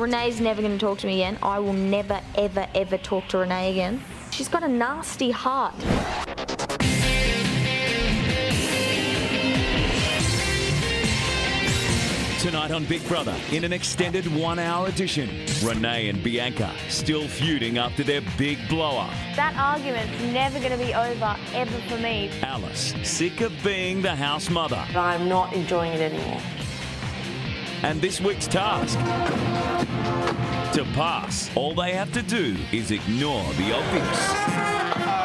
Renee's never going to talk to me again. I will never, ever, ever talk to Renee again. She's got a nasty heart. Tonight on Big Brother, in an extended one hour edition, Renee and Bianca still feuding after their big blow-up. That argument's never going to be over, ever for me. Alice, sick of being the house mother. I'm not enjoying it anymore. And this week's task to pass, all they have to do is ignore the obvious.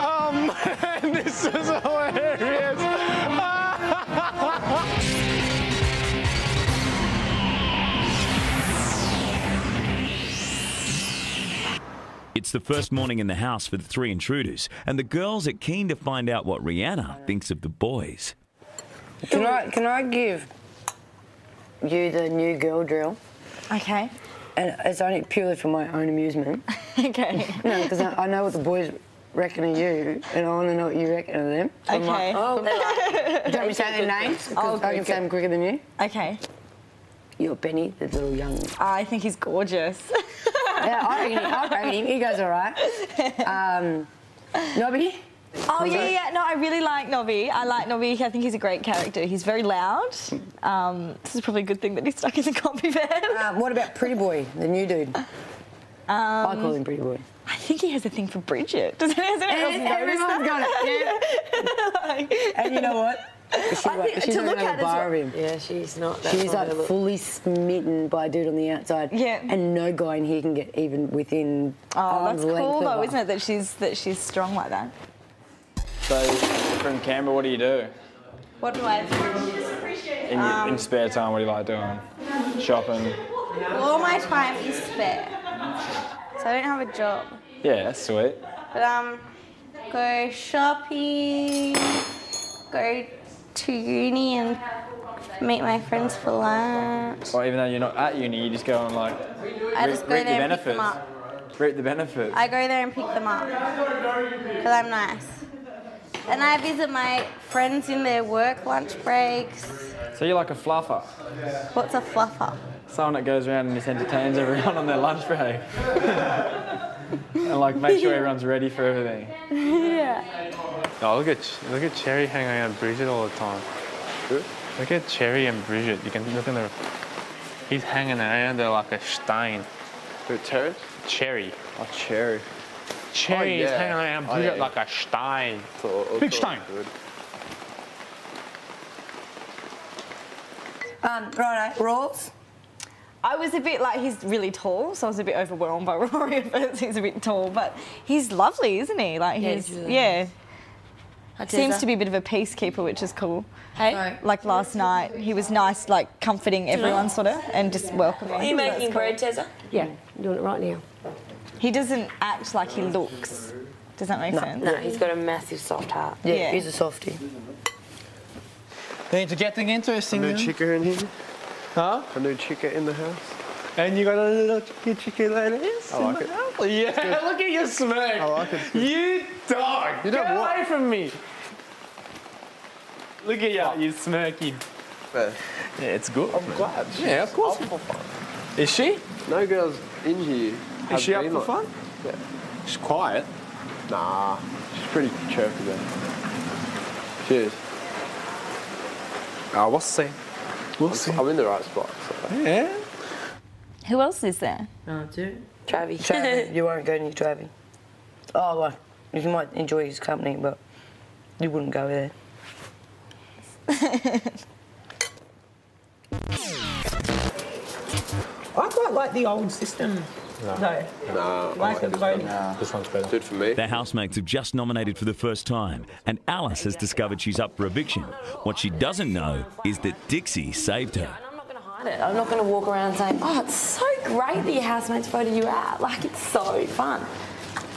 Oh man, this is hilarious. It's the first morning in the house for the three intruders, and the girls are keen to find out what Rhianna thinks of the boys. Can I can I give you the new girl drill? Okay. And it's only purely for my own amusement. Okay. No, because I, I know what the boys reckon of you, and I want to know what you reckon of them. So I'm Okay. like, oh, do you want me to say their names? 'Cause Oh, I can good, say them quicker than you. Okay. You're Benny, the little young. I think he's gorgeous. yeah, I reckon, he, I reckon he, he goes all right. Um, Nobbi? Oh Was yeah, it? yeah. No, I really like Nobbi. I like Nobbi. I think he's a great character. He's very loud. Um, this is probably a good thing that he's stuck in the copy van. Um, what about Pretty Boy, the new dude? I call him Pretty Boy. I think he has a thing for Brigitte. Doesn't hasn't And everyone noticed everyone's that? got it, And you know what? She, I think- she's to not look gonna at a bar well- of him. Yeah, she's not. That She's like fully smitten by a dude on the outside. Yeah. And no guy in here can get even within Oh, arm's that's cool though, isn't it? That she's that she's strong like that. So, from Canberra, what do you do? What do I do? In, your, in spare time, what do you like doing? Shopping? All my time is spare. So I don't have a job. Yeah, that's sweet. But um go shopping, go to uni and meet my friends for lunch. Or even though you're not at uni, you just go and like I reap, just go reap the there and pick them benefits. up. Reap the benefits. I go there and pick them up because I'm nice. And I visit my friends in their work lunch breaks. So you're like a fluffer. What's a fluffer? Someone that goes around and just entertains everyone on their lunch break. and like make sure everyone's ready for everything. yeah. Oh, look at look at Cherry hanging out with Brigitte all the time. Look at Cherry and Brigitte. You can look in the. He's hanging around there like a stein. Who, Terrence? Cherry. Oh, Cherry. Cherry is yeah. hanging around Oh, Brigitte yeah. like a stein. Thought- Big thought stein. good. Um, righto, Rawls. I was a bit like he's really tall, so I was a bit overwhelmed by Rory at first. He's a bit tall, but he's lovely, isn't he? Like Yeah, he's he's really yeah. I'd Seems to be a bit of a peacekeeper, which is cool. Hey? Like last night, he was nice, like comforting everyone, sort of, and just welcoming. Are you That's making cool. bread, Tessa? Yeah, I'm doing it right now. He doesn't act like he looks. Does that make sense? No, he's got a massive soft heart. Yeah, Yeah. he's a softie. Things are getting interesting. New now. chica in here? Huh? A new chica in the house? And you got a little chicky chicky like this? Oh, I like it. Yeah, look at your smirk. Oh, I like it. You dog. You Get know what? away from me. Look at you, you smirky. But Yeah, it's good. I'm glad. Yeah, of course. Is she? No girls in here. Have Is she up for like- fun? Yeah. She's quiet. Nah, she's pretty chirpy though. Cheers. Oh, ah, we'll see. We'll see. I'm in the right spot. So. Yeah. Who else is there? No, dude. Travie. Travie. you won't go near Travie. Oh, well, you might enjoy his company, but you wouldn't go there. I quite like the old system. No. Nah, I Like like the this one. This one's better. Good for me. Their housemates have just nominated for the first time, and Alice has discovered she's up for eviction. What she doesn't know is that Dixie saved her. I'm not going to hide it. I'm not going to walk around saying, oh, it's so great that your housemates voted you out. Like, it's so fun.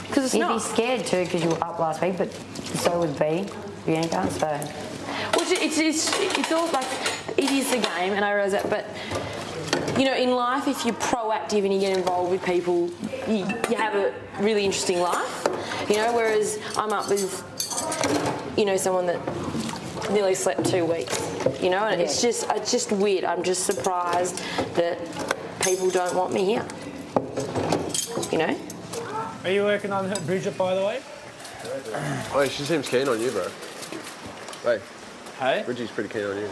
Because it's You'd not. be scared too because you were up last week, but so would B, Bianca, so. Well, it's, it's, it's all like, it is the game, and I realise that, but. You know, in life, if you're proactive and you get involved with people, you, you have a really interesting life. You know, whereas I'm up with, you know, someone that nearly slept two weeks. You know, and it's just it's just weird. I'm just surprised that people don't want me here. You know? Are you working on Brigitte, by the way? Oh, she seems keen on you, bro. Hey. Hey? Bridgie's pretty keen on you.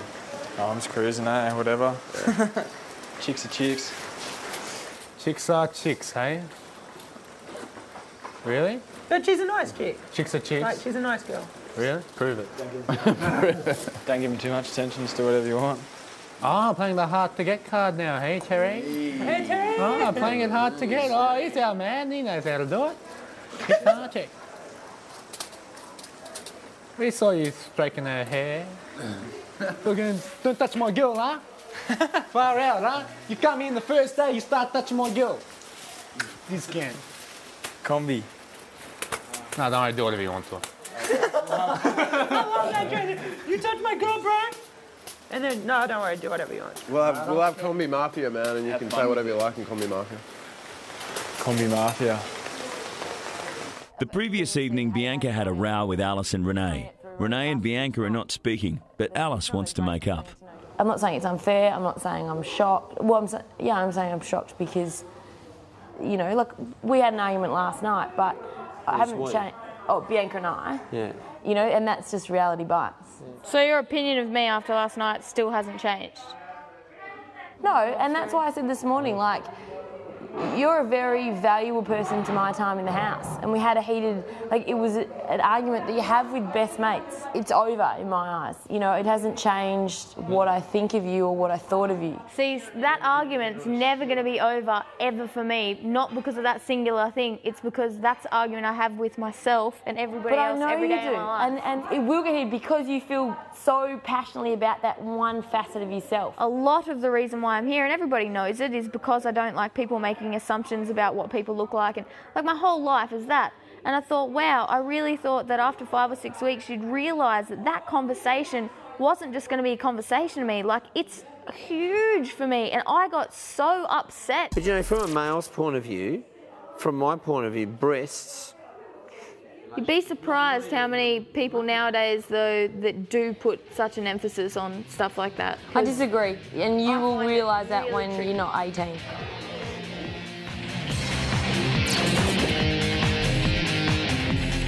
Oh, I'm just cruising, eh? Whatever. chicks are chicks. Chicks are chicks, hey? Really? But she's a nice chick. Chicks are chicks? Like, she's a nice girl. Really? Prove it. Don't give him too much attention, just do whatever you want. Oh, playing the hard to get card now, hey, Terry? Hey, Terry. Oh, playing it hard to get. Oh, he's our man. He knows how to do it. Chicks are chicks. We saw you stroking her hair. Looking, don't touch my girl, huh? Far out, huh? You come in the first day, you start touching my girl. This can. Kombi. No, don't worry, do whatever you want to. I love that, Jenny. You touch my girl, bro. And then, no, don't worry, do whatever you want. We'll have, we'll have Kombi Mafia, man, and you Have can fun. say whatever you like in Kombi Mafia. Kombi Mafia. The previous evening, Bianca had a row with Alice and Renee. Renee and Bianca are not speaking, but Alice wants to make up. I'm not saying it's unfair. I'm not saying I'm shocked. Well, I'm sa- yeah, I'm saying I'm shocked because, you know, look, we had an argument last night, but I haven't changed. Oh, Bianca and I. Yeah. You know, and that's just reality bites. So your opinion of me after last night still hasn't changed? No, and that's why I said this morning, like, you're a very valuable person to my time in the house. And we had a heated, like, it was an argument that you have with best mates. It's over in my eyes. You know, it hasn't changed what I think of you or what I thought of you. See, that argument's never going to be over ever for me. Not because of that singular thing. It's because that's the argument I have with myself and everybody But I know every you day do, of my life. and, and it will get heated because you feel so passionately about that one facet of yourself. A lot of the reason why I'm here, and everybody knows it, is because I don't like people making assumptions about what people look like. And like my whole life is that. And I thought, wow, I really thought that after five or six weeks, you'd realise that that conversation wasn't just going to be a conversation to me. Like, it's huge for me. And I got so upset. But you know, from a male's point of view, from my point of view, breasts. You'd be surprised how many people nowadays, though, that do put such an emphasis on stuff like that. I disagree, and you will realise that when you're not 18.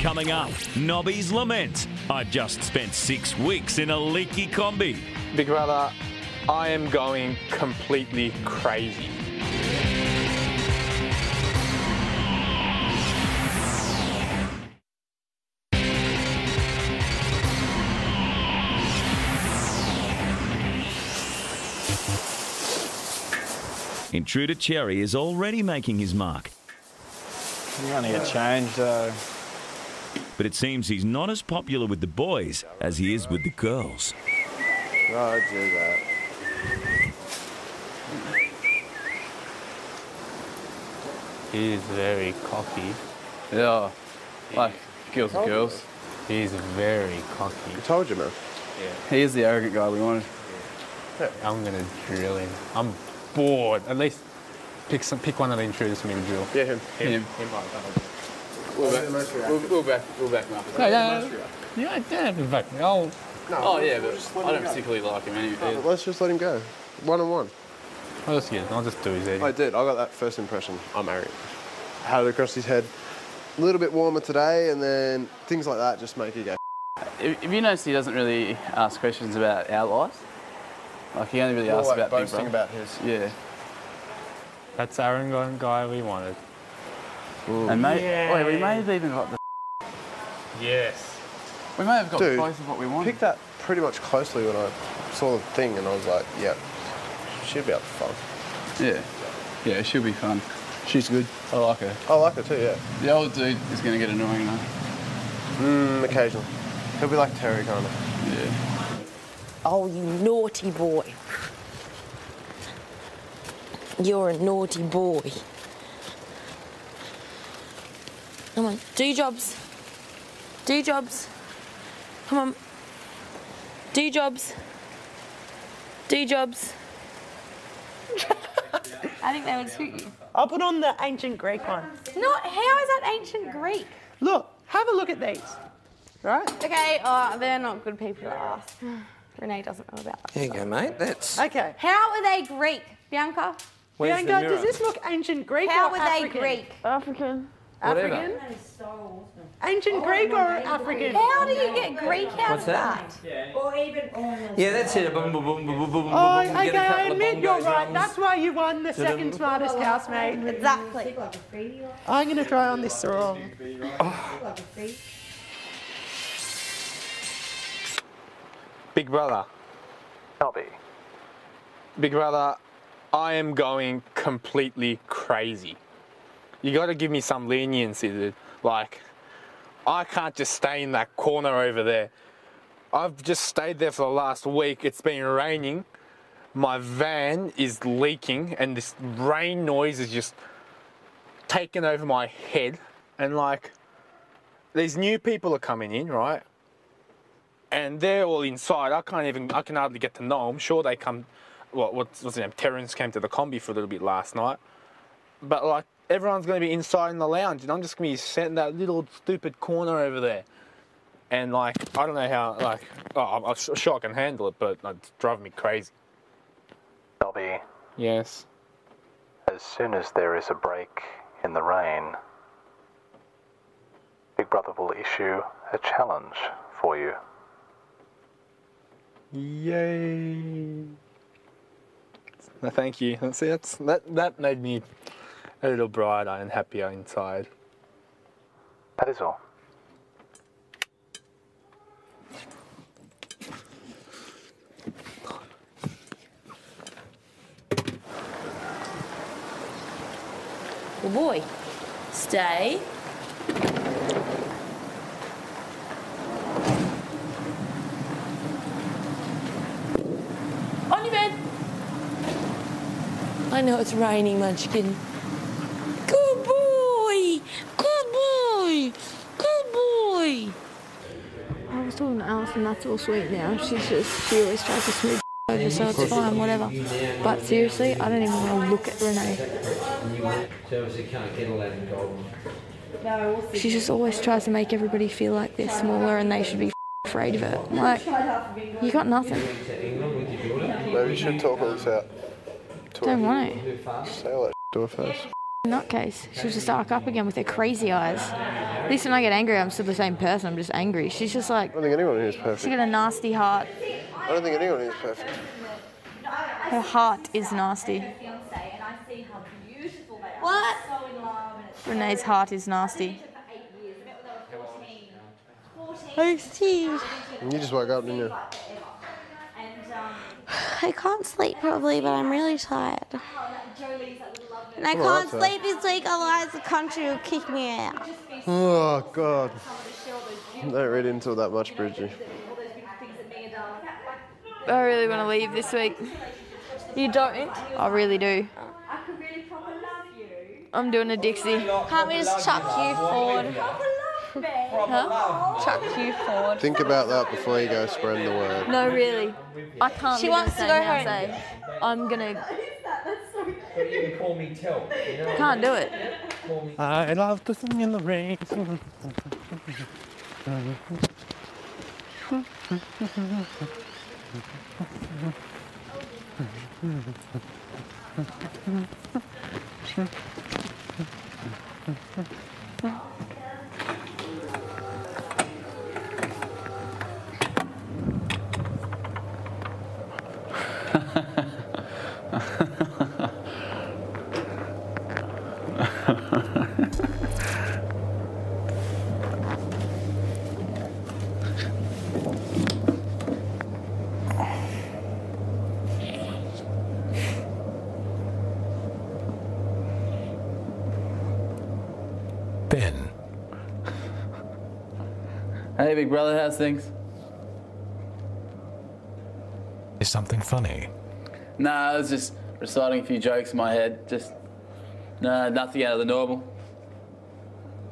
Coming up, Nobbi's lament. I've just spent six weeks in a leaky kombi. Big brother, I am going completely crazy. Intruder Cherry is already making his mark, You're going to get changed, though. But it seems he's not as popular with the boys as he is with the girls. Do that. He is very cocky. Yeah. Like, girls are girls. He's very cocky. I told you, man. He is the arrogant guy we wanted. I'm gonna drill him. I'm bored. At least pick some, pick one of the intruders for me to drill. Yeah, him. Him. We'll back, we'll, we'll back, we'll back him up. No, yeah, no. Yeah, yeah, in fact, I'll. Oh, yeah, but I don't particularly like him anyway. Let's just let him go. One on one. I'll just get. I'll just do his head. I did. I got that first impression. I'm arrogant. Had it across his head. A little bit warmer today, and then things like that just make you go. If, if you notice, he doesn't really ask questions about our lives. Like, he only really More asks like about Big boasting Brother. about his. Yeah. That's Aaron guy- guy we wanted. And may, wait, we may have even got the. Yes. We may have got Dude, both of what we wanted. Picked that pretty much closely when I saw the thing, and I was like, yeah, she'll be up for fun. Yeah. Yeah, she'll be fun. She's good. I like her. I like her too, yeah. The old dude is going to get annoying though. Mm, occasionally. He'll be like Terry, kind of. Yeah. Oh, you naughty boy. You're a naughty boy. Come on, do your jobs. Do your jobs. Come on. Do your jobs. Do your jobs. I think they would suit you. I'll put on the ancient Greek one. Not, how is that ancient Greek? Look, have a look at these. Right? Okay, oh, they're not good people to ask. Renee doesn't know about that. There you go, mate. That's. Okay. How are they Greek, Bianca? Where's the Bianca, mirror? does this look ancient Greek How or were they Greek? African. Whatever. African? Ancient Greek or African? How do you get Greek out What's of that? that? Or even almost. Yeah, that's it. Boom, boom, boom, boom, boom, boom, Oh, boom. okay, Get a couple I admit you're right. drums. That's why you won the second smartest housemate. Exactly. I'm going to try on this sarong. Big brother. Nobbi. Big brother, I am going completely crazy. You got to give me some leniency, dude. Like, I can't just stay in that corner over there. I've just stayed there for the last week. It's been raining. My van is leaking, and this rain noise is just taking over my head. And like, these new people are coming in, right? and they're all inside. I can't even, I can hardly get to know them. Sure, they come, what, what's, what's his name? Terrence came to the kombi for a little bit last night. But like, everyone's going to be inside in the lounge, and I'm just going to be sat in that little stupid corner over there. And like, I don't know how, like, oh, I'm, I'm sure I can handle it, but it's driving me crazy. Nobbi, Yes. as soon as there is a break in the rain, Big Brother will issue a challenge for you. Yay. No, thank you. See, that's, that, that made me a little brighter and happier inside. That is all. Good boy. Stay. On your bed. I know it's raining, Munchkin. Good boy. Good boy. Good boy. I was talking to Alison, that's all sweet now. She's just, she always tries to smooth over, so it's fine, whatever. But seriously, I don't even want to look at Renee. So obviously can't get all that in gold. She just always tries to make everybody feel like they're smaller and they should be afraid of it. Like, you got nothing. Maybe you should talk all this out. Don't want to. Say all that to her face. Nutcase. She'll just arc up again with her crazy eyes. At least when I get angry, I'm still the same person. I'm just angry. She's just like, I don't think anyone here is she's perfect. got a nasty heart. I don't think anyone here is perfect. Her heart is nasty. What? Renee's heart is nasty. I see. And you just woke up, didn't you? I can't sleep probably, but I'm really tired. And I can't sleep this week, otherwise the country will kick me out. Oh, God. Don't read into it that much, Bridgie. I really want to leave this week. You don't? I really do. I'm doing a Dixie. Can't we just chuck you forward? Huh? Chuck you forward. Think about that before you go spreading the word. No, really. I can't. She wants to go same home. Say, I'm gonna. You can call me Tell. You? Can't do it. I love to sing in the rain. Ben. Hey, big brother, how's things? Is something funny? Nah, I was just reciting a few jokes in my head. Just, nah, nothing out of the normal.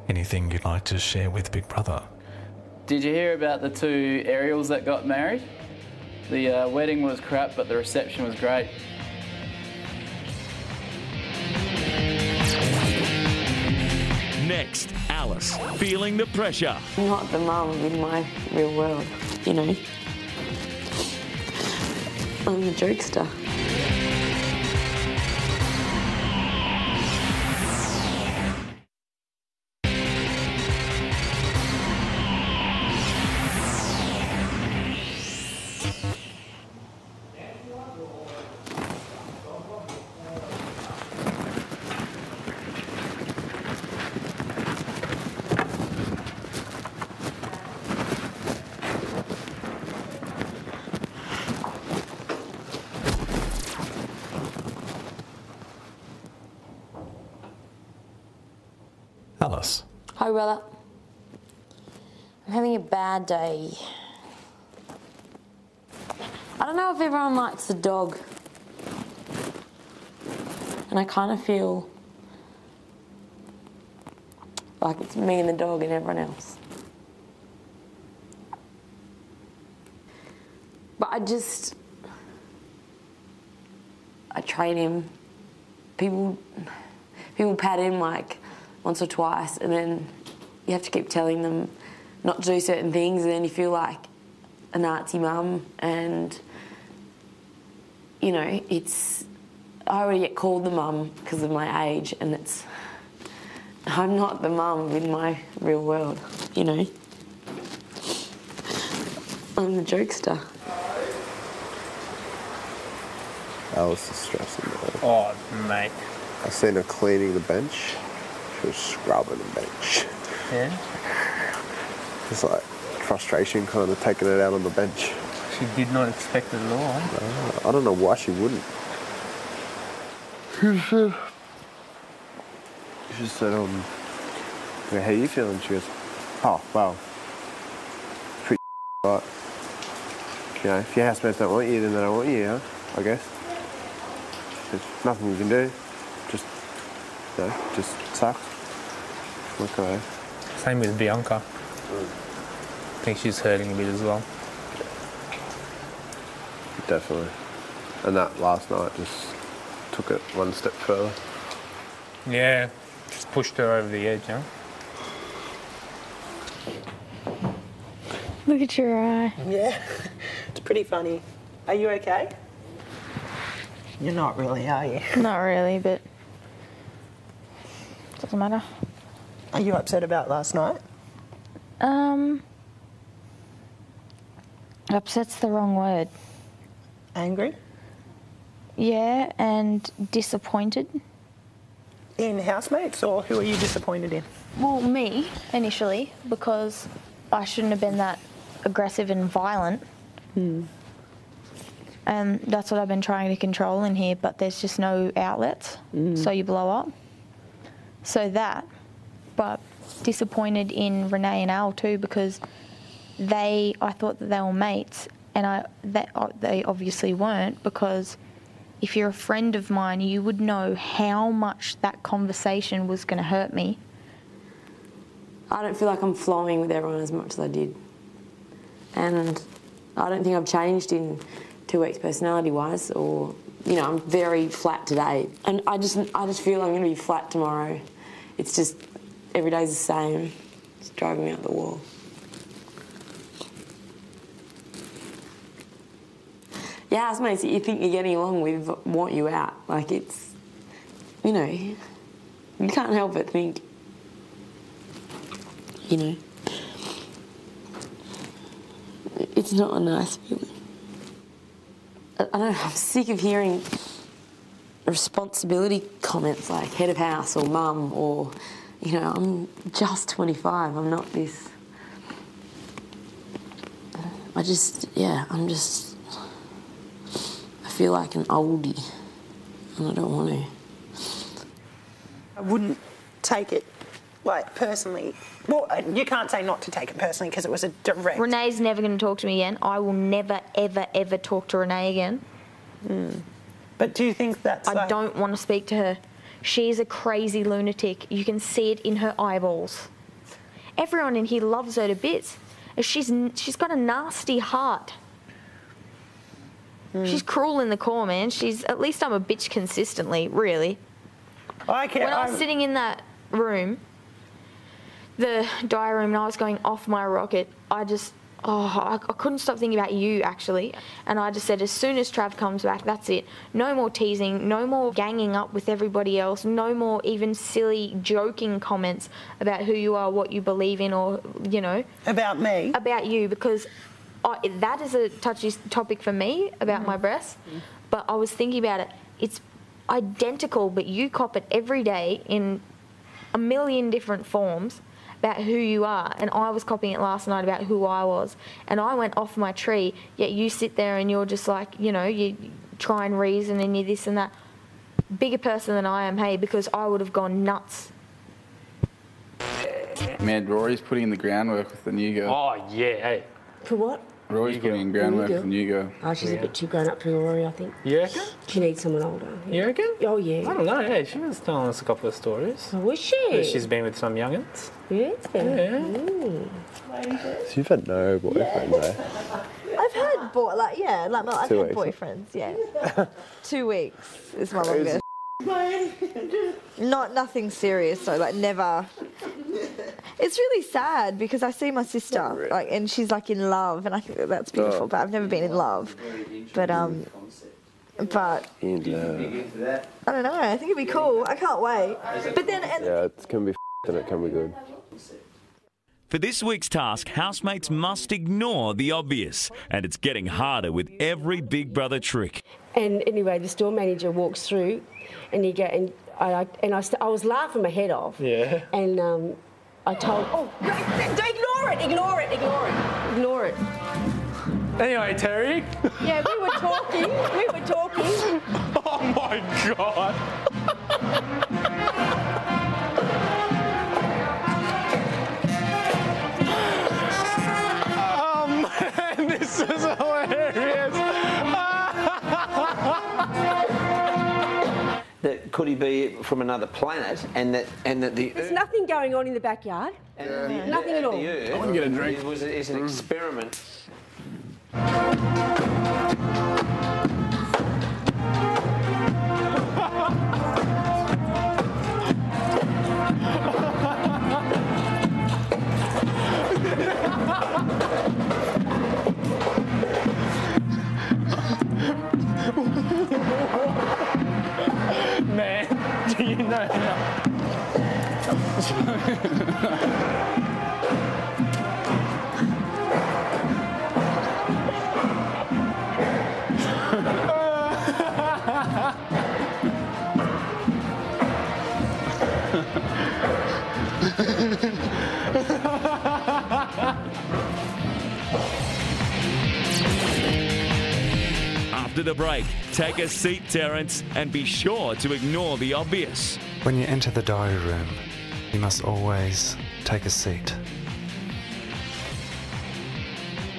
Anything you'd like to share with Big Brother? Did you hear about the two aerials that got married? The uh, wedding was crap, but the reception was great. Next, Alice, feeling the pressure. I'm not the mum in my real world, you know. I'm a jokester. A bad day. I don't know if everyone likes the dog. And I kind of feel like it's me and the dog and everyone else. But I just. I train him. People, people pat him like once or twice, and then you have to keep telling them not to do certain things, and then you feel like a Nazi mum, and you know it's. I already get called the mum because of my age, and it's. I'm not the mum in my real world, you know. I'm the jokester. Alice is stressing me out. Oh, mate. I seen her cleaning the bench. She was scrubbing the bench. Yeah? It's like frustration kind of taking it out on the bench. She did not expect it at all. Uh, I don't know why she wouldn't. She said, she said, um, yeah, how you feeling? She goes, oh, well, pretty right. You know, if your housemates don't want you, then they don't want you, huh? I guess. There's nothing you can do. Just, you know, just sucks. What can I do? Same with Bianca. I think she's hurting a bit as well. Definitely. And that last night just took it one step further. Yeah, just pushed her over the edge, huh? Look at your eye. Yeah, it's pretty funny. Are you okay? You're not really, are you? Not really, but doesn't matter. Are you upset about last night? Um, upset's the wrong word. Angry? Yeah, and disappointed. In housemates, or who are you disappointed in? Well, me initially because I shouldn't have been that aggressive and violent. And that's what I've been trying to control in here, but there's just no outlets, hmm. so you blow up. So that, but disappointed in Renee and Al too because they, I thought that they were mates, and I that uh, they obviously weren't because if you're a friend of mine, you would know how much that conversation was going to hurt me. I don't feel like I'm flowing with everyone as much as I did. And I don't think I've changed in two weeks personality wise or you know, I'm very flat today. And I just I just feel I'm gonna be flat tomorrow. It's just every day's the same. It's driving me out the wall. Yeah, housemates that you think you're getting along with want you out. Like it's you know, you can't help but think you know. It's not a nice feeling. I I don't know, I'm sick of hearing responsibility comments like head of house or mum or, you know, I'm just 25, I'm not this. I just, yeah, I'm just, feel like an oldie and I don't want to. I wouldn't take it, like, personally. Well, uh, you can't say not to take it personally because it was a direct. Renee's never going to talk to me again. I will never, ever, ever talk to Renee again. But do you think that's I like- don't want to speak to her. She's a crazy lunatic. You can see it in her eyeballs. Everyone in here loves her to bits. She's she's got a nasty heart. She's cruel in the core, man. She's at least I'm a bitch consistently, really. I can't. when I was I'm- sitting in that room, the diary room, and I was going off my rocket, I just, oh, I, I couldn't stop thinking about you actually. And I just said, as soon as Trav comes back, that's it. No more teasing, no more ganging up with everybody else, no more even silly joking comments about who you are, what you believe in, or, you know. About me? About you, because I, that is a touchy topic for me about my mm. breasts. Mm. But I was thinking about it. It's identical, but you cop it every day in a million different forms about who you are. And I was copying it last night about who I was. And I went off my tree, yet you sit there and you're just like, you know, you try and reason and you're this and that. Bigger person than I am, hey, because I would have gone nuts. Man, Rory's putting in the groundwork with the new girl. Oh, yeah, hey. For what? Rory's putting in groundwork New with the new girl. Oh, she's a bit too grown up for Rory, I think. You reckon? She needs someone older. You reckon? Oh, yeah. I don't know, hey, she was telling us a couple of stories. Oh, was she? That she's been with some youngins. Yeah. Yeah. Mm. So you've had no boyfriends, eh? I've had boy like yeah, like I've Two had weeks. boyfriends. Yeah, two weeks is my longest. Not nothing serious though, like never. It's really sad because I see my sister like, and she's like in love, and I think that that's beautiful. Oh. But I've never been in love. But um, but In love. I don't know. I think it'd be cool. I can't wait. But then and Yeah, it can be f- and it can be good. For this week's task, housemates must ignore the obvious, and it's getting harder with every Big Brother trick. And anyway, the store manager walks through, and he go and I I- and I, st- I was laughing my head off. Yeah. And um, I told, oh, don't ignore it, ignore it, ignore it, ignore it. Anyway, Terry. Yeah, we were talking. we were talking. Oh my god. could he be from another planet, and that and that the There's nothing going on in the backyard. and the, Nothing at all. The Earth I wanna get a drink. Is, was, is an mm. experiment. You know After the break, take a seat, Terrence, and be sure to ignore the obvious. When you enter the diary room, you must always take a seat.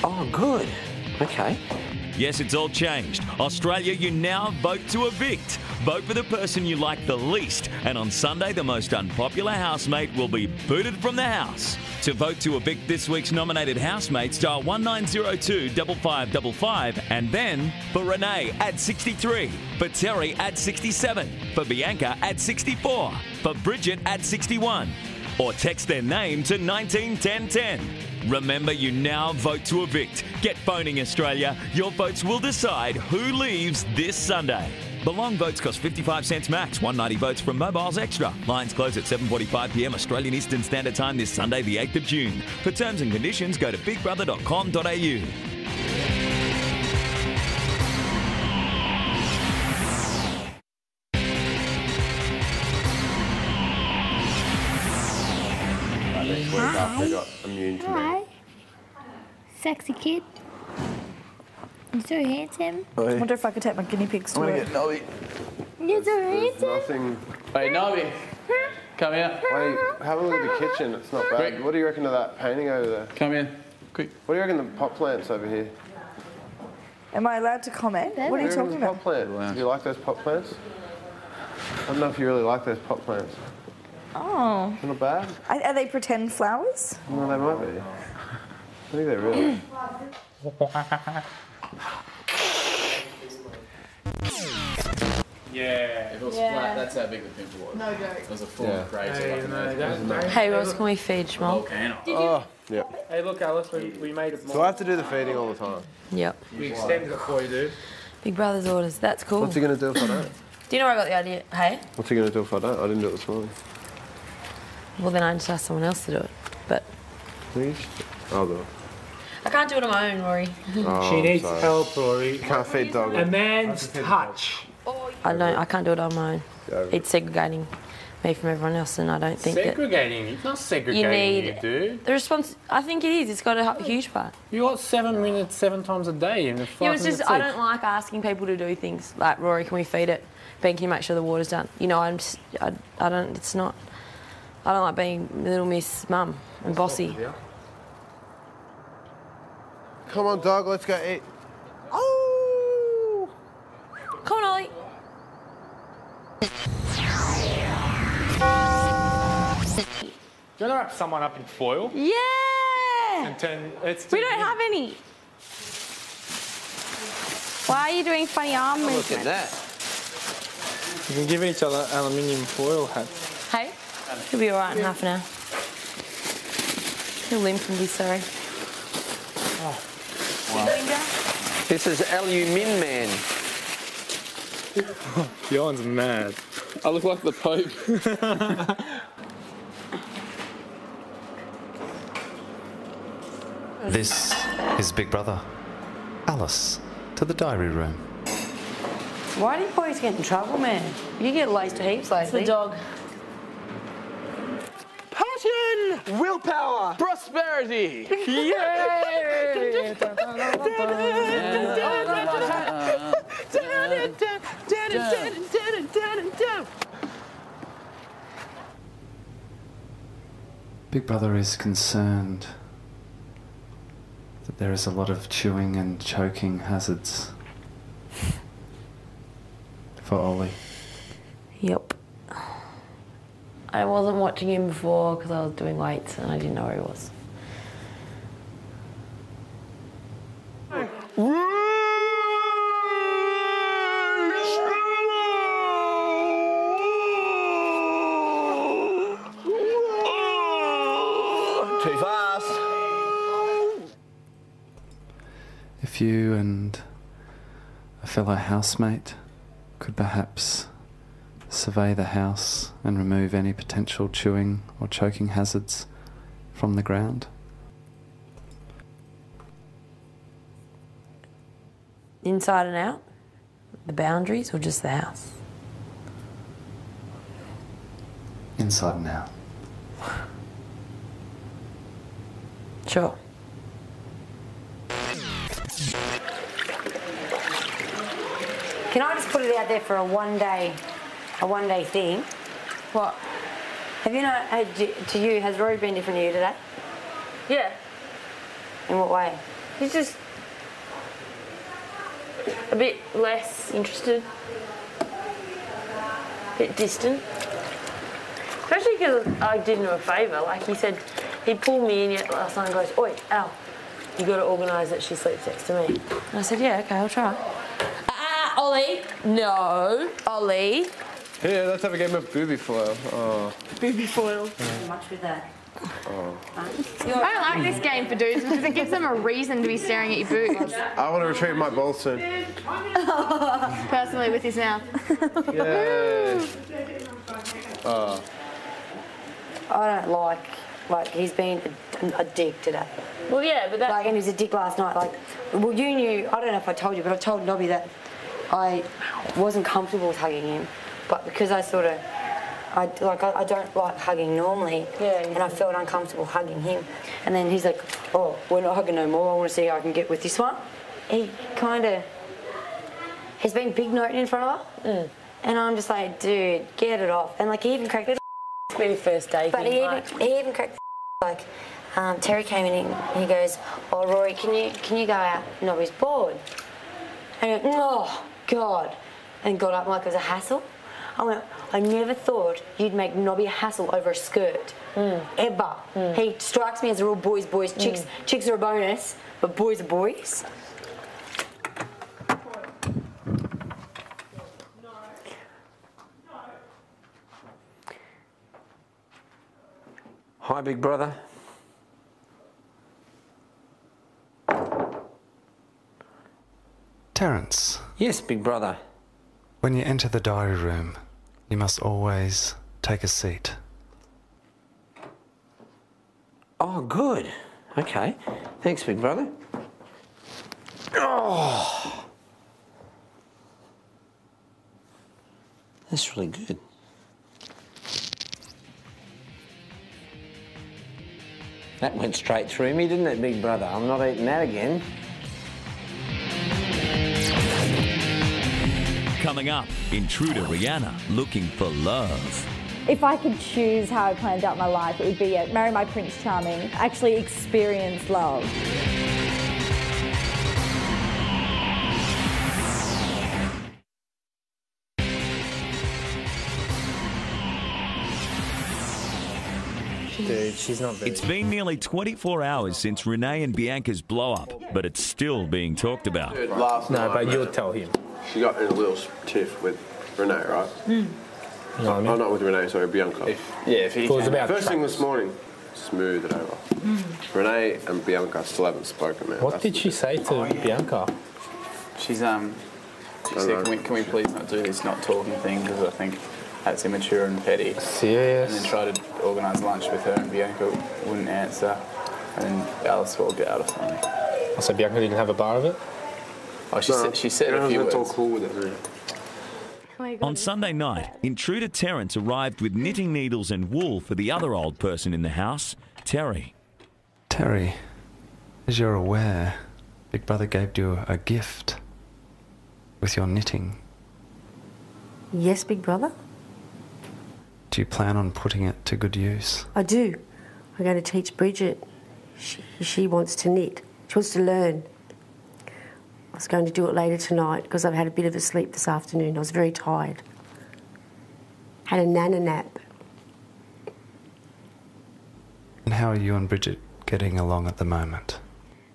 Oh, good. Okay. Yes, it's all changed. Australia, you now vote to evict. Vote for the person you like the least, and on Sunday, the most unpopular housemate will be booted from the house. To vote to evict this week's nominated housemates, dial 1902 5555 and then for Renee at 63, for Terry at 67, for Bianca at 64, for Brigitte at 61, or text their name to 191010. Remember, you now vote to evict. Get phoning Australia. Your votes will decide who leaves this Sunday. The long votes cost 55 cents max. 190 votes from Mobiles Extra. Lines close at 7:45 p.m. Australian Eastern Standard Time this Sunday, the 8th of June. For terms and conditions, go to bigbrother.com.au. Next week after I got immune to me. Hi. Sexy kid. You're so handsome. I wonder if I could take my guinea pigs to I'm gonna work. get Nobbi. You're so There's handsome. nothing. Hey, Nobbi. Come here. Wait, have a look at the kitchen. It's not bad. What do you reckon of that painting over there? Come here. Quick. What do you reckon of the pot plants over here? Am I allowed to comment? What are you What do reckon of talking about? Pot plants. Do you like those pot plants? I don't know if you really like those pot plants. Oh. They're not bad. Are, are they pretend flowers? No, they might be. I think they're real. Yeah. If it was Yeah. flat, that's how big the pimple was. No joke. It was a full Yeah. crater. Hey, like no, earthquake. don't- don't- Hey, Ross, can we feed Jamal? Volcano. Oh, yeah. Hey, look, Alice, we, we made it more. So I have to do the feeding all the time. Yep. We extended it for you, dude. Big Brother's orders. That's cool. What's he going to do if I don't? Do you know where I got the idea? Hey? What's he going to do if I don't? I didn't do it this morning. Well, then I just asked someone else to do it. But Please? I'll do it. I can't do it on my own, Rory. Oh, she needs sorry. help, Rory. You can't feed dog. A man's touch. I don't. I can't do it on my own. It's segregating me from everyone else, and I don't think that Segregating. It's not you need you, dude. the response. I think it is. It's got a huge part. You got seven minutes seven times a day in the Yeah, it's just I don't like asking people to do things like Rory. Can we feed it? Ben, can you make sure the water's done? You know, I'm just I, I don't. It's not. I don't like being little miss mum and bossy. Come on, dog, let's go eat. Oh. Come on, Ollie. Do you want to wrap someone up in foil Yeah! and turn it's We don't have any. Why are you doing funny arm movements? Look at that. You can give each other aluminium foil hats. Hey, he'll be all right in half an hour. He'll limp and be sorry. This is Alumin Man. Johan's mad. I look like the Pope. This is Big Brother. Alice, to the diary room. Why do you always get in trouble, man? You get laced to heaps lately. It's the dog. Willpower! Prosperity! Big Brother is concerned that there is a lot of chewing and choking hazards for Ollie. Yep. I wasn't watching him before because I was doing weights and I didn't know where he was. Too fast. If you and a fellow housemate could perhaps survey the house and remove any potential chewing or choking hazards from the ground. Inside and out? The boundaries or just the house? Inside and out. Sure. Can I just put it out there for a one day, a one day thing? What? Have you not? Had, to you, has Rory been different to you today? Yeah. In what way? He's just a bit less interested, a bit distant. Especially because I did him a favour. Like he said, he pulled me in yet last night and goes, Oi, Al, you got to organise that she sleeps next to me. And I said, Yeah, okay, I'll try. Ah, Ollie, no, Ollie. Here, let's have a game of booby foil. Oh. Booby foil. Much with that. oh. I don't like this game for dudes because it gives them a reason to be staring at your boobs. I want to retrieve my ball soon. Personally, with his mouth. Yay. Oh. I don't like, like he's been a, a dick today. Well, yeah, but that. Like, and he was a dick last night. Like, well, you knew. I don't know if I told you, but I told Nobbi that I wasn't comfortable with hugging him, but because I sort of. I like I, I don't like hugging normally, and I felt uncomfortable hugging him. And then he's like, "Oh, we're not hugging no more. I want to see how I can get with this one." He kind of he's been big noting in front of her, and I'm just like, "Dude, get it off." And like he even cracked it. It's first day. But he even, he even cracked like um, Terry came in and he goes, "Oh, Rory, can you can you go out? Nobbi's bored." And he went, "Oh God," and got up like it was a hassle. I went, "I never thought you'd make Nobbi a hassle over a skirt, hmm. ever." Hmm. He strikes me as a real boys, boys. Hmm. Chicks, chicks are a bonus, but boys are boys. Hi, big brother. Terrence, Yes, big brother. when you enter the diary room, you must always take a seat. Oh, good. Okay. Thanks, big brother. Oh. That's really good. That went straight through me, didn't it, big brother? I'm not eating that again. Coming up, intruder Rhianna looking for love. If I could choose how I planned out my life, it would be uh, marry my Prince Charming, actually experience love. Dude, she's not It's been nearly 24 hours since Renee and Bianca's blow up, but it's still being talked about. Last No, night, but you'll tell him. She got in a little tiff with Renee, right? You know I mean? Oh, not with Renee, sorry, Bianca. yeah, if he was about First thing this morning, smooth it over. Renee and Bianca still haven't spoken, man. What did she say to Bianca? She's um. She said, can we, can we please not do this not talking thing because I think that's immature and petty. Serious? And then tried to organise lunch with her and Bianca wouldn't answer. And then Alice walked out or something. Oh, so Bianca didn't have a bar of it? Oh, she No, said she said a few words. all cool with it. Oh on Sunday night, intruder Terrence arrived with knitting needles and wool for the other old person in the house, Terri. Terri, as you're aware, Big Brother gave you a gift with your knitting. Yes, big brother? Do you plan on putting it to good use? I do. I'm going to teach Brigitte. She, she wants to knit. She wants to learn. I was going to do it later tonight because I've had a bit of a sleep this afternoon. I was very tired. Had a nana nap. And how are you and Brigitte getting along at the moment?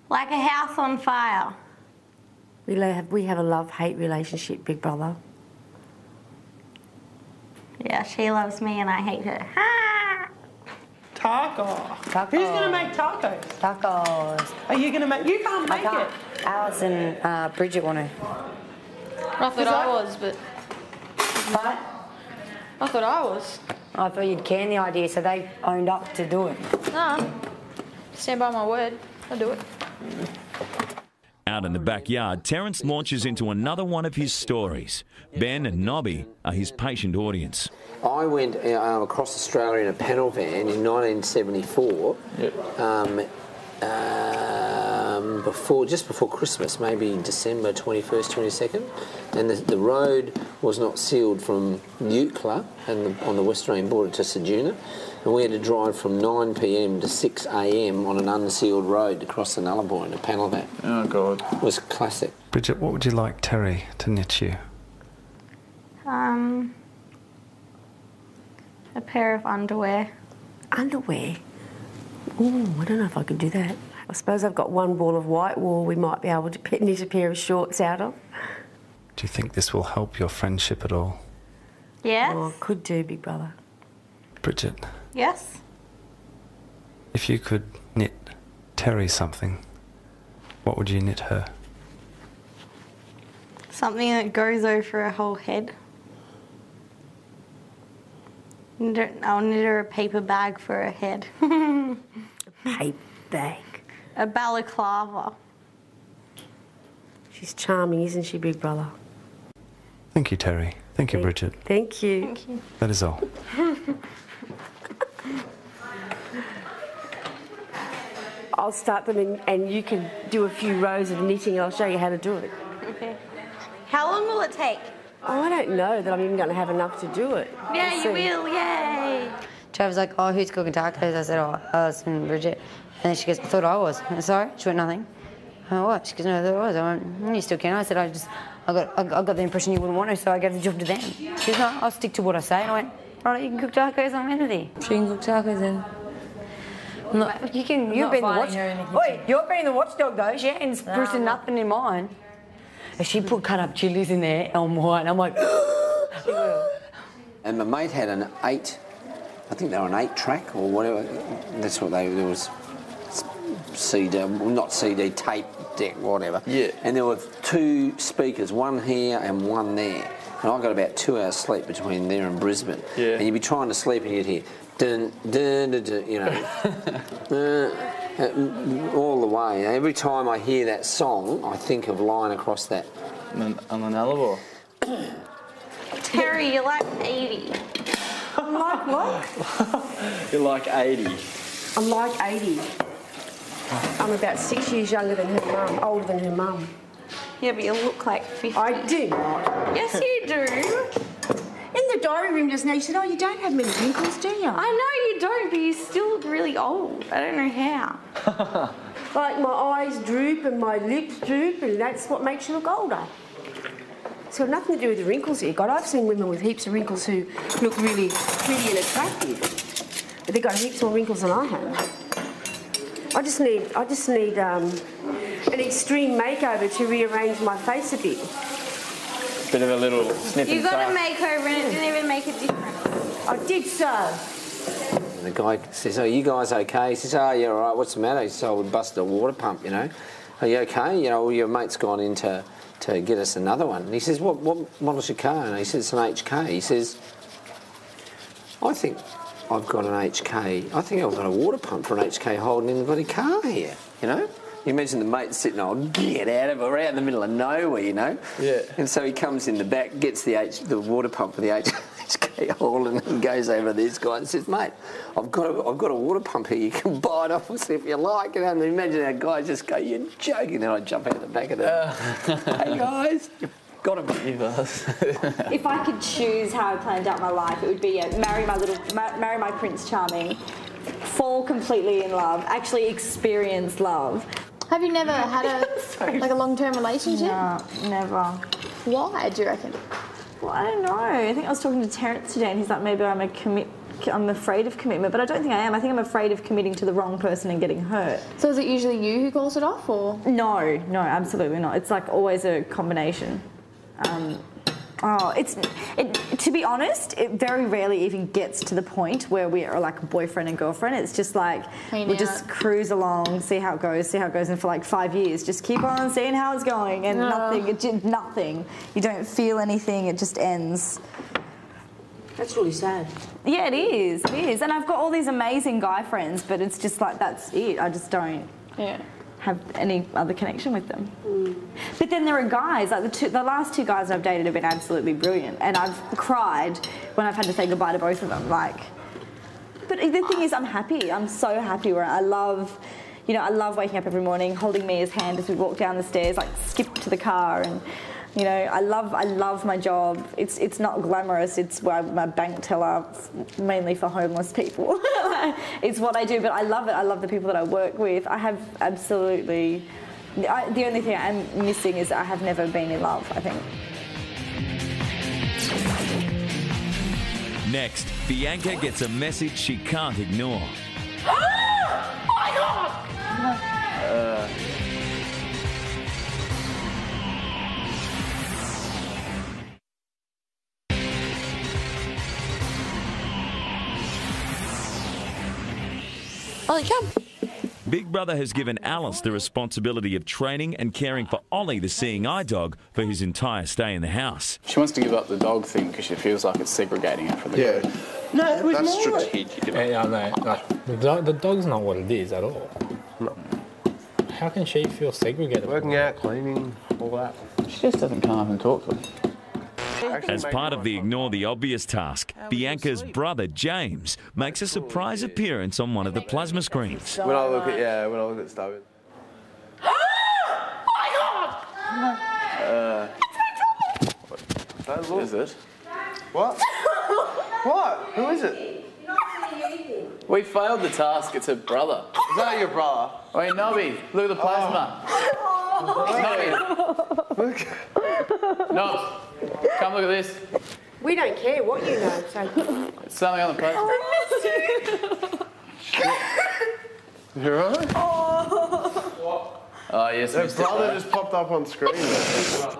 Like a house on fire. We have, we have a love hate relationship, big brother. Yeah, she loves me and I hate her. Taco. Tacos. Who's going to make tacos? Tacos. Are you going to make? You can't make can't. it. Alice and uh, Brigitte want to. I thought I was, but What? I thought I was. I thought you'd can the idea, so they owned up to do it. Nah, stand by my word. I'll do it. Out in the backyard, Terrence launches into another one of his stories. Ben and Nobbi are his patient audience. I went uh, across Australia in a panel van in 1974. Um, um, before, just before Christmas, maybe December 21st, 22nd, and the, the road was not sealed from Eucla and the, on the West Australian border to Ceduna, and we had to drive from 9 p.m. to 6 a.m. on an unsealed road to cross the Nullarbor in a panel van. Oh God! It was classic. Brigitte, what would you like Terri to knit you? Um, a pair of underwear. Underwear? Oh, I don't know if I could do that. I suppose I've got one ball of white wool we might be able to knit a pair of shorts out of. Do you think this will help your friendship at all? Yes. Oh, could do, big brother. Brigitte, Yes. if you could knit Terri something, what would you knit her? Something that goes over her whole head. I'll knit her a paper bag for her head. A paper bag. A balaclava. She's charming, isn't she, big brother? Thank you, Terri. Thank you, Brigitte. Thank you. Thank you. That is all. I'll start them and, and you can do a few rows of knitting and I'll show you how to do it. Okay. How long will it take? Oh, I don't know that I'm even going to have enough to do it. Yeah, We'll you see. will. Yay. Travis was like, oh, who's cooking tacos? I said, oh, Alice and Brigitte. And then she goes, I thought I was. I said, Sorry? She went, nothing. Oh, what? She goes, no, I thought I was. I went, "Mm, you still can. I said, I just, I got, I got the impression you wouldn't want to, so I gave the job to them. She goes, no, I'll stick to what I say. And I went, all right, you can cook tacos on Wednesday. She can cook tacos then. I'm not, you can, I'm you've been the watch. fighting her in the Wait, you're being the watchdog though. She ain't No, sprucing I'm nothing in mine. And she put cut up chilies in there on mine. I'm like, And my mate had an eight, I think they were an eight track or whatever. That's what they, there was CD, well, not CD, tape deck, whatever. Yeah. And there were two speakers, one here and one there. And I got about two hours sleep between there and Brisbane. Yeah. And you'd be trying to sleep and you'd hear dun dun dun, dun you know, uh, uh, all the way. Every time I hear that song, I think of lying across that. On the Nullarbor. Terri, you're like 80. I'm like what? You're like 80. I'm like 80. I'm about six years younger than her mum, older than her mum. Yeah, but you look like 50. I do not. Yes, you do. In the diary room just now. You said, "Oh, you don't have many wrinkles, do you?" I know you don't, but you still look really old. I don't know how. like my eyes droop and my lips droop, and that's what makes you look older. It's got nothing to do with the wrinkles here. God, I've seen women with heaps of wrinkles who look really pretty and attractive, but they've got heaps more wrinkles than I have. I just need, I just need um, an extreme makeover to rearrange my face a bit. Bit of a little snip You and got a makeover and it didn't even make a difference. I did so. And the guy says, "Are you guys okay?" He says, "Oh, yeah, all right. What's the matter?" He says, "Oh, we busted a water pump. You know, are you okay? You know, well, your mate's gone in to, get us another one." And he says, "What what model's your car?" And he says, "It's an HK." He says, "I think I've got an HK. I think I've got a water pump for an HK Holden in the bloody car here. You know." You imagine the mate sitting on, get out of it, we're out in the middle of nowhere, you know? Yeah. And so he comes in the back, gets the H, the water pump for the H, HK hole and then goes over to this guy and says, mate, I've got a, I've got a water pump here, you can buy it off us if you like. And then imagine that guy just go, you're joking. Then I jump out the back of the, uh. hey guys, you've got to believe us. if I could choose how I planned out my life, it would be yeah, marry my little, ma- marry my Prince Charming, fall completely in love, actually experience love. Have you never had a like a long term relationship? No, never. Why do you reckon? Well, I don't know. I think I was talking to Terrence today, and he's like, maybe I'm a commit. I'm afraid of commitment, but I don't think I am. I think I'm afraid of committing to the wrong person and getting hurt. So is it usually you who calls it off, or No, no, absolutely not. It's like always a combination. Um, oh, it's it, to be honest, it very rarely even gets to the point where we are like boyfriend and girlfriend. It's just like Hanging we just out. cruise along, see how it goes, see how it goes, and for like five years, just keep on seeing how it's going, and No. nothing, it just nothing. You don't feel anything. It just ends. That's really sad. Yeah, it is. It is. And I've got all these amazing guy friends, but it's just like that's it. I just don't have any other connection with them. Mm. But then there are guys like the two, the last two guys I've dated have been absolutely brilliant, and I've cried when I've had to say goodbye to both of them. Like, but the thing is, I'm happy. I'm so happy. Where I love. You know, I love waking up every morning, holding Mia's hand as we walk down the stairs, like skip to the car, and you know, I love, I love my job. It's, it's not glamorous. It's where I'm a bank teller, mainly for homeless people. it's what I do, but I love it. I love the people that I work with. I have absolutely. I, the only thing I'm missing is I have never been in love. I think. Next, Bianca gets a message she can't ignore. Uh, Ollie, come. Big Brother has given Alice the responsibility of training and caring for Ollie, the seeing eye dog, for his entire stay in the house. She wants to give up the dog thing because she feels like it's segregating her from the Yeah. group. No, it was That's more like- strategic. Yeah, yeah, no, the, dog, the dog's not what it is at all. No. How can she feel segregated? Working out, cleaning, all that. She just doesn't come up and talk to them. As part of the Ignore the Obvious task, Bianca's brother James makes a surprise appearance on one of the plasma screens. When I look at yeah, when I look at Stone. Uh, What is it? What? what? Who is it? We failed the task. It's her brother. Is that your brother? Wait, Nobbi, look at the plasma. Nobbi. look. No. Come look at this. We don't care what you know. So. It's something on the plasma. Oh, you alright? Oh, yes, Their Mr. brother just popped up on screen,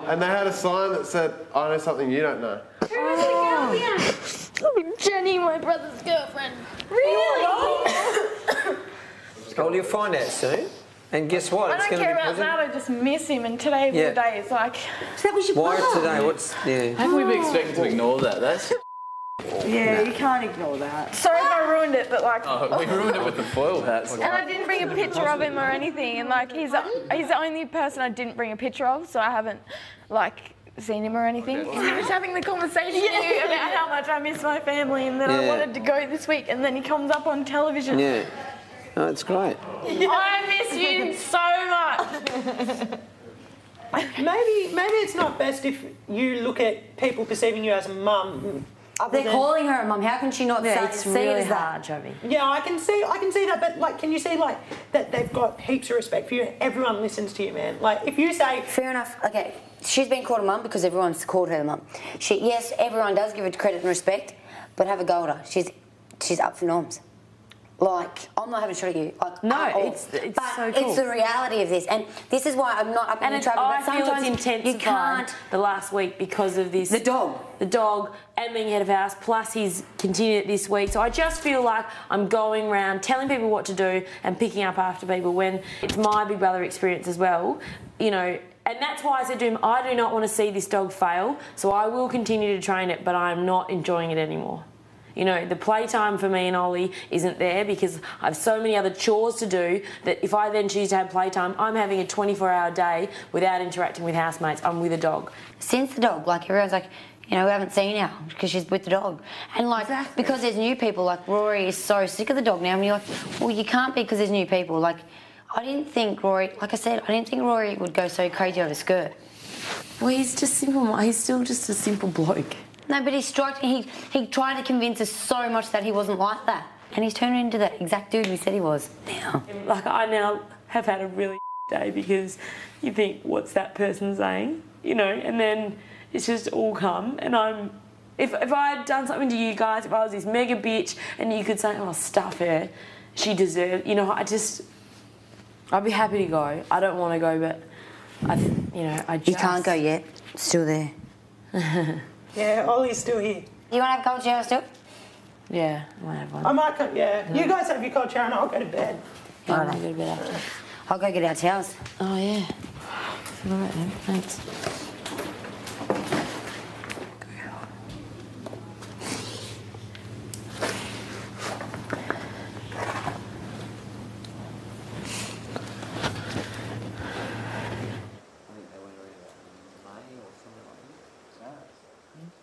and they had a sign that said, "I know something you don't know." Who is oh. the girl here? Jenny, my brother's girlfriend. Really? Oh, Well, you'll find out soon. And guess what? I it's don't care be about positive. that. I just miss him, and today of Yeah. all days, like. So that was your Why brother. today? What's yeah? How can we be expected to ignore that? That's. Yeah, you can't ignore that. Sorry if I ruined it, but like. Oh, we ruined it with the foil hats. And I didn't bring a picture of him or anything, and like he's the, he's the only person I didn't bring a picture of, so I haven't like seen him or anything. He was having the conversation with you about how much I miss my family and that I wanted to go this week, and then he comes up on television. Yeah. No, it's great. I miss you so much. Maybe maybe it's not best if you look at people perceiving you as a mum They're than- calling her a mum. How can she not Yeah, say, it's see really it as that? hard, Jovi. Yeah, I can see, I can see that, but like, can you see like that they've got heaps of respect for you? Everyone listens to you, man. Like, if you say, Fair enough. Okay, she's been called a mum because everyone's called her a mum. She, yes, everyone does give her credit and respect, but have a go at her. She's, she's up for norms. Like, I'm not having a shot at you. Like, No, it's- it's but so cool. it's the reality of this, and this is why I'm not up in And it's, trouble. I But feel sometimes it's intensified you can't. the last week because of this. The dog. The dog and being head of house, plus he's continued it this week. So I just feel like I'm going around telling people what to do and picking up after people when it's my Big Brother experience as well. You know, and that's why I said to him, I do not want to see this dog fail, so I will continue to train it, but I'm not enjoying it anymore. You know, the playtime for me and Ollie isn't there because I have so many other chores to do that if I then choose to have playtime, I'm having a 24 hour day without interacting with housemates. I'm with a dog. Since the dog, like everyone's like, you know, we haven't seen her because she's with the dog. And like, because there's new people, like Rory is so sick of the dog now. And you're like, well, you can't be because there's new people. Like, I didn't think Rory, like I said, I didn't think Rory would go so crazy over skirt. Well, he's just simple. He's still just a simple bloke. No, but he struck. He he tried to convince us so much that he wasn't like that, and he's turned into the exact dude we said he was. Now, Like, I now have had a really day because you think, what's that person saying? You know, and then it's just all come, and I'm. If, if I had done something to you guys, if I was this mega bitch and you could say, oh, stuff her, she deserves, you know, I just, I'd be happy to go. I don't want to go, but I, you know, I just. you can't go yet. Still there. yeah, Ollie's still here. You want to have cold shower too? Yeah, I might have one. I might come, yeah. You guys have your cold shower and I'll go to bed. Yeah, I'll go to bed after. I'll go get our towels. Oh yeah. All right then. Thanks.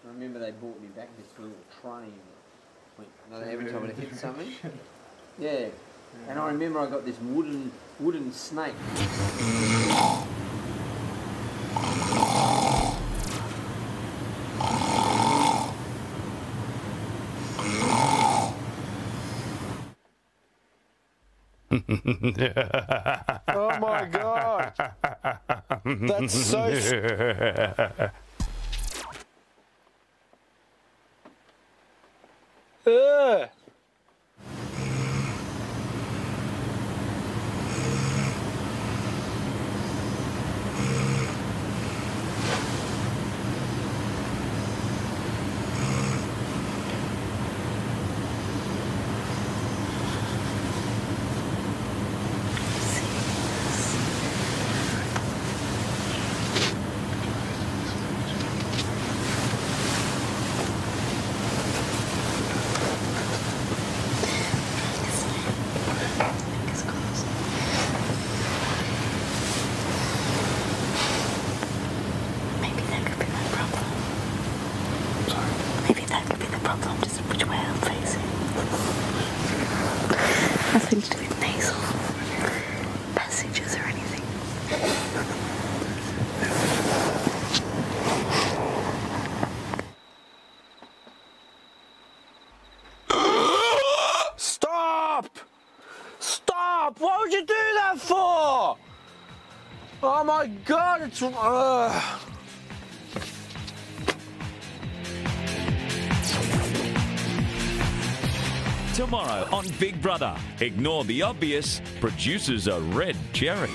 I remember they brought me back this little train. Went, no, every time it hit something. Yeah. And I remember I got this wooden wooden snake. Oh my god. That's so. just way I'm facing. Nothing to do with nasal passages or anything. Stop! Stop! What would you do that for? Oh my god, it's. Uh... Tomorrow on Big Brother, ignore the obvious, produces a red cherry.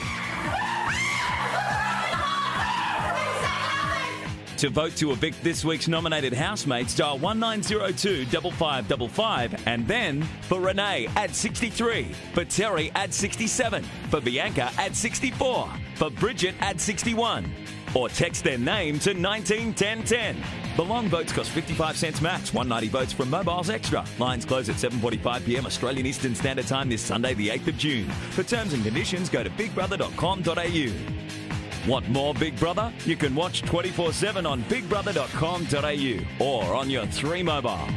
To vote to evict this week's nominated housemates, dial 1902 5555 and then for Renee at 63, for Terri at 67, for Bianca at 64, for Brigitte at 61. Or text their name to 191010. The long votes cost 55 cents max. 190 votes from Mobiles Extra. Lines close at 7:45 p.m. Australian Eastern Standard Time this Sunday, the 8th of June. For terms and conditions, go to bigbrother.com.au. Want more Big Brother? You can watch 24 7 on bigbrother.com.au or on your 3 mobile.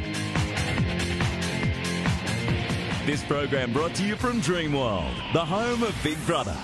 This program brought to you from Dreamworld, the home of Big Brother.